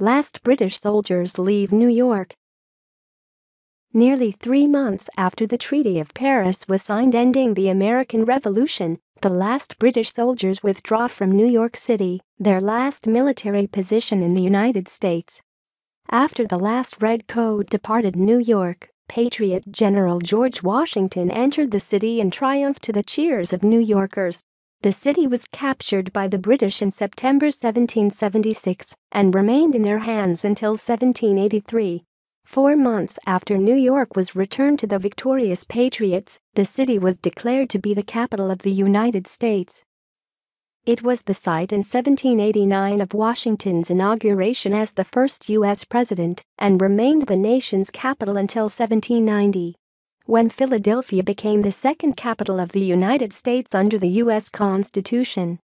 Last British soldiers leave New York. Nearly three months after the Treaty of Paris was signed ending the American Revolution, the last British soldiers withdraw from New York City, their last military position in the United States. After the last Red Coat departed New York, Patriot General George Washington entered the city in triumph to the cheers of New Yorkers. The city was captured by the British in September 1776 and remained in their hands until 1783. Four months after New York was returned to the victorious Patriots, the city was declared to be the capital of the United States. It was the site in 1789 of Washington's inauguration as the first U.S. president and remained the nation's capital until 1790 when Philadelphia became the second capital of the United States under the U.S. Constitution.